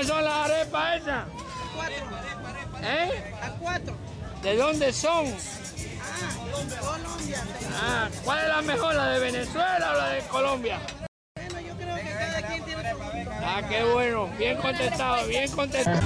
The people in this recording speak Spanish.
¿De dónde son las arepas esas? Cuatro. ¿Eh? A cuatro. ¿De dónde son? Ah, Colombia. Ah, ¿cuál es la mejor, la de Venezuela o la de Colombia? Bueno, yo creo que cada quien tiene su. Ah, qué bueno, bien contestado, bien contestado.